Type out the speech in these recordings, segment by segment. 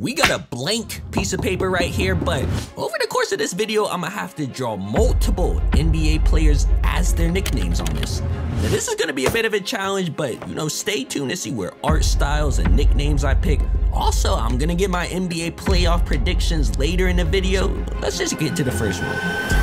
we got a blank piece of paper right here, but over the course of this video, I'm gonna have to draw multiple NBA players as their nicknames on this. Now this is gonna be a bit of a challenge, but you know, stay tuned to see where art styles and nicknames I pick. Also, I'm gonna get my NBA playoff predictions later in the video. Let's just get to the first one.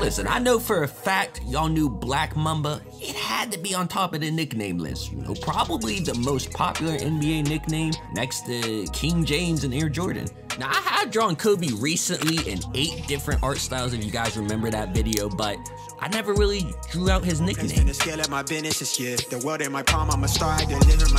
Listen, I know for a fact y'all knew Black Mamba. It had to be on top of the nickname list. You know, probably the most popular NBA nickname next to King James and Air Jordan. Now, I have drawn Kobe recently in eight different art styles, if you guys remember that video, but I never really drew out his nickname.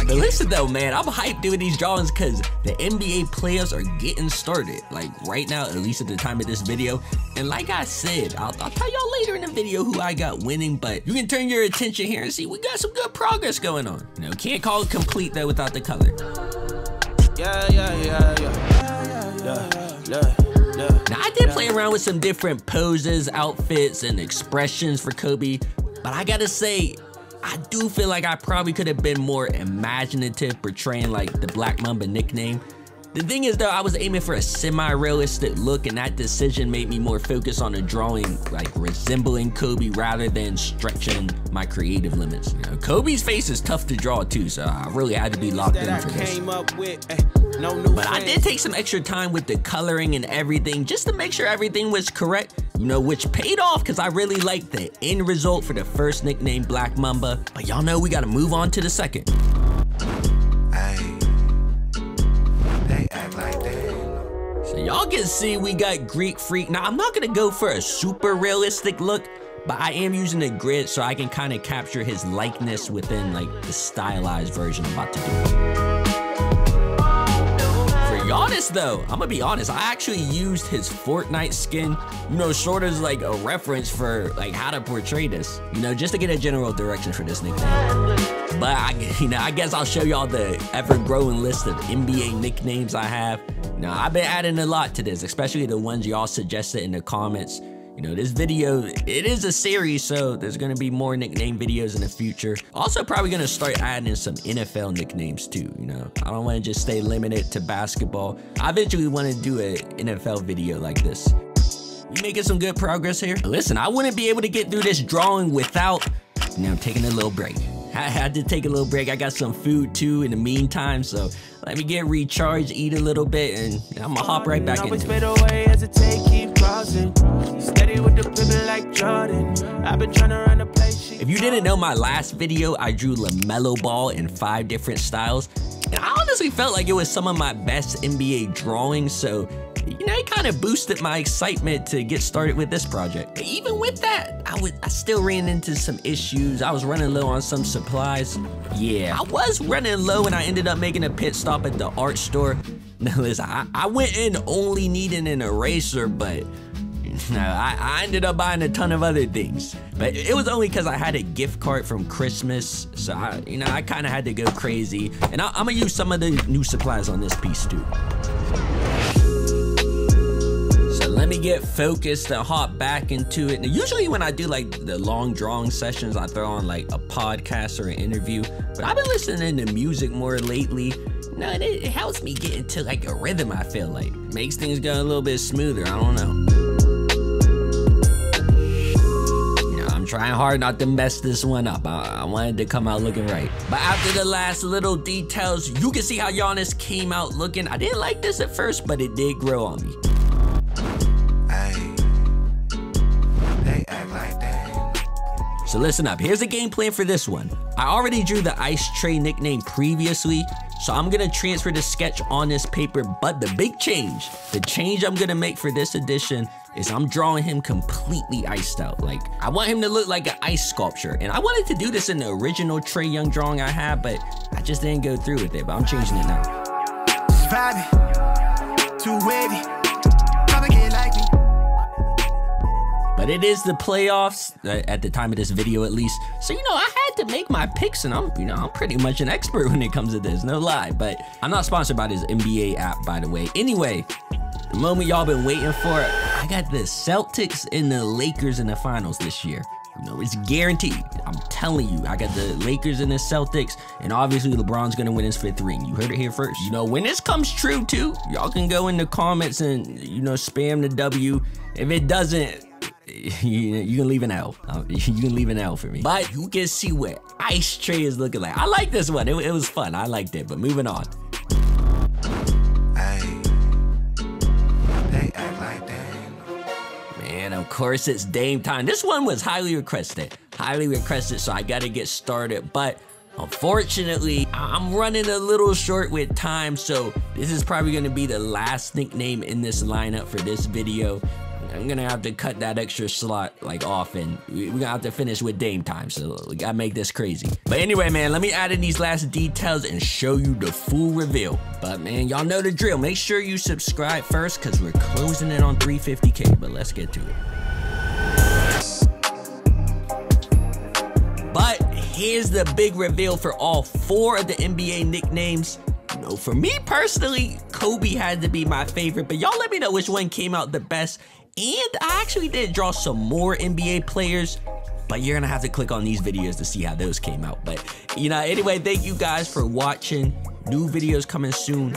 But listen though, man, I'm hyped doing these drawings because the NBA playoffs are getting started. Like right now, at least at the time of this video. And like I said, I'll, I'll tell y'all later in the video who I got winning, but you can turn your attention here and see we got some good progress going on. You know, can't call it complete though without the color. Yeah, yeah, yeah, yeah. Now, I did play around with some different poses, outfits, and expressions for Kobe, but I gotta say, I do feel like I probably could have been more imaginative portraying like the Black Mamba nickname. The thing is though, I was aiming for a semi-realistic look and that decision made me more focused on a drawing like resembling Kobe rather than stretching my creative limits. You know, Kobe's face is tough to draw too, so I really had to be locked in for this. Eh, but I did take some extra time with the coloring and everything just to make sure everything was correct, you know, which paid off because I really liked the end result for the first nickname Black Mamba. But y'all know we gotta move on to the second. Y'all can see we got Greek Freak. Now, I'm not gonna go for a super realistic look, but I am using a grid so I can kind of capture his likeness within like the stylized version I'm about to do be honest though, I'm gonna be honest, I actually used his Fortnite skin, you know, sort of like a reference for like how to portray this, you know, just to get a general direction for this nickname. But I, you know, I guess I'll show y'all the ever-growing list of NBA nicknames I have. Now, I've been adding a lot to this, especially the ones y'all suggested in the comments. You know, this video, it is a series, so there's gonna be more nickname videos in the future. Also, probably gonna start adding some NFL nicknames too, you know? I don't wanna just stay limited to basketball. I eventually wanna do an NFL video like this. You making some good progress here? Listen, I wouldn't be able to get through this drawing without, you know, taking a little break. I had to take a little break. I got some food too in the meantime, so let me get recharged, eat a little bit, and I'm gonna hop right back in. If you didn't know my last video, I drew LaMelo Ball in five different styles. And I honestly felt like it was some of my best NBA drawings, so you know, it kind of boosted my excitement to get started with this project. Even with that, I was I still ran into some issues. I was running low on some supplies. Yeah, I was running low and I ended up making a pit stop at the art store. Now listen, I, I went in only needing an eraser, but I, I, ended up buying a ton of other things. But it was only because I had a gift card from Christmas. So, I, you know, I kind of had to go crazy. And I, I'm going to use some of the new supplies on this piece too. Get focused and hop back into it. Usually when I do like the long drawing sessions, I throw on like a podcast or an interview. But I've been listening to music more lately. No, it, it helps me get into like a rhythm, I feel like. Makes things go a little bit smoother, I don't know I'm trying hard not to mess this one up. I, I, wanted to come out looking right. But after the last little details, you can see how Giannis came out looking. I didn't like this at first, but it did grow on me. So listen up, here's a game plan for this one. I already drew the Ice Trae nickname previously, so I'm gonna transfer the sketch on this paper, but the big change, the change I'm gonna make for this edition is I'm drawing him completely iced out. Like, I want him to look like an ice sculpture. And I wanted to do this in the original Trae Young drawing I had, but I just didn't go through with it, but I'm changing it now. too But it is the playoffs, uh, at the time of this video at least. So, you know, I had to make my picks and I'm, you know, I'm pretty much an expert when it comes to this, no lie. But I'm not sponsored by this NBA app, by the way. Anyway, the moment y'all been waiting for, I got the Celtics and the Lakers in the finals this year. You know, it's guaranteed. I'm telling you, I got the Lakers and the Celtics, and obviously LeBron's gonna win his fifth ring. You heard it here first. You know, when this comes true too, y'all can go in the comments and you know spam the W. If it doesn't, you, you can leave an L. Uh, you can leave an L for me. But you can see what Ice Trae is looking like. I like this one. It, it was fun. I liked it. But moving on. Man, of course it's Dame time. This one was highly requested. Highly requested, so I gotta get started. But Unfortunately, I'm running a little short with time, so this is probably gonna be the last nickname in this lineup for this video. I'm gonna have to cut that extra slot like off and we're gonna have to finish with Dame time. So we gotta make this crazy. But anyway, man, let me add in these last details and show you the full reveal. But man, y'all know the drill. Make sure you subscribe first because we're closing in on 350K, but let's get to it. But here's the big reveal for all four of the NBA nicknames. You know, for me personally, Kobe had to be my favorite, but y'all let me know which one came out the best and I actually did draw some more NBA players, but you're gonna have to click on these videos to see how those came out. But you know, anyway, thank you guys for watching. New videos coming soon.